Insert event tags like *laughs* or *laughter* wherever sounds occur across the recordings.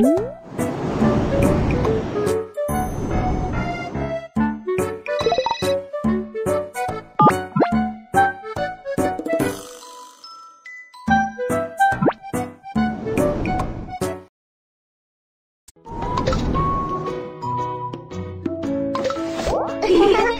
Ha ha ha!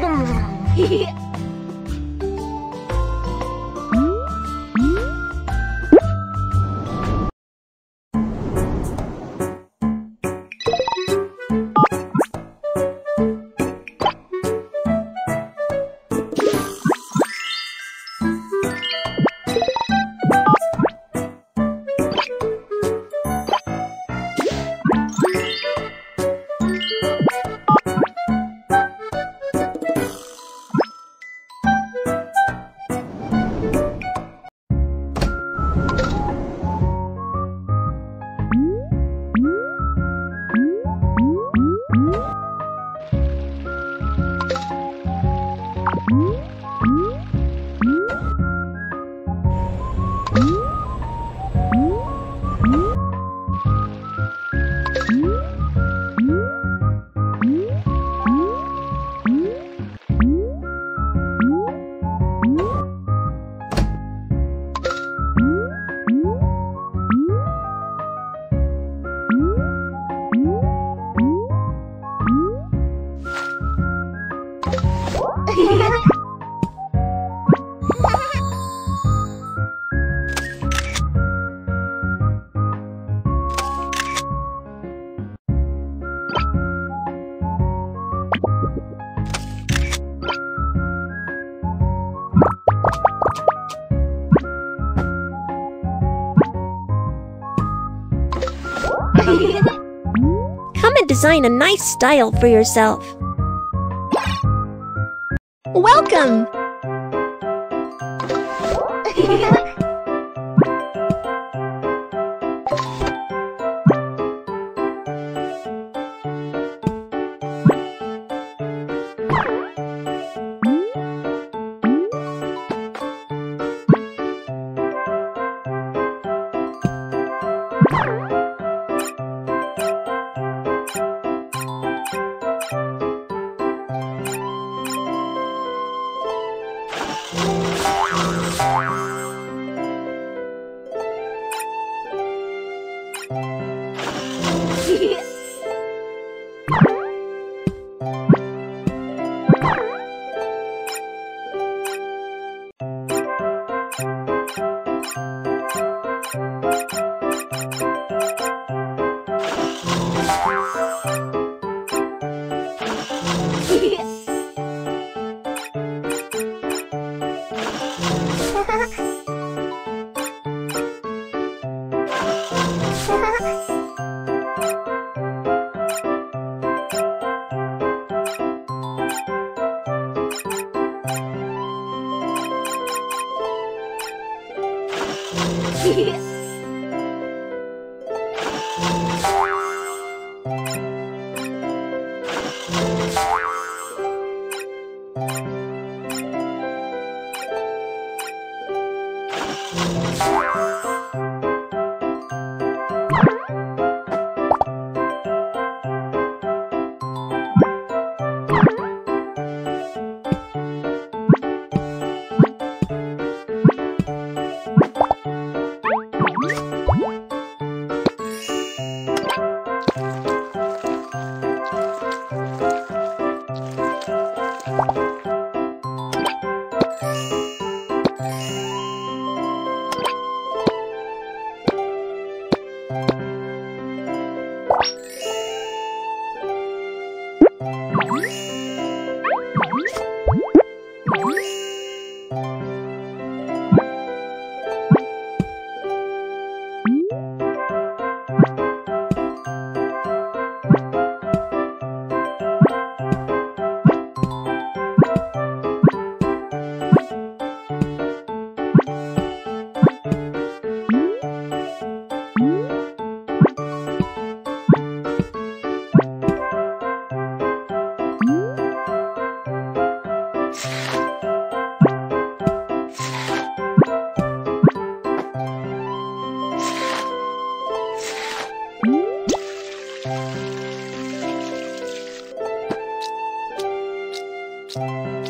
啊咪，*laughs* 嘿嘿。Design a nice style for yourself. Welcome! *laughs* Yeah. うん。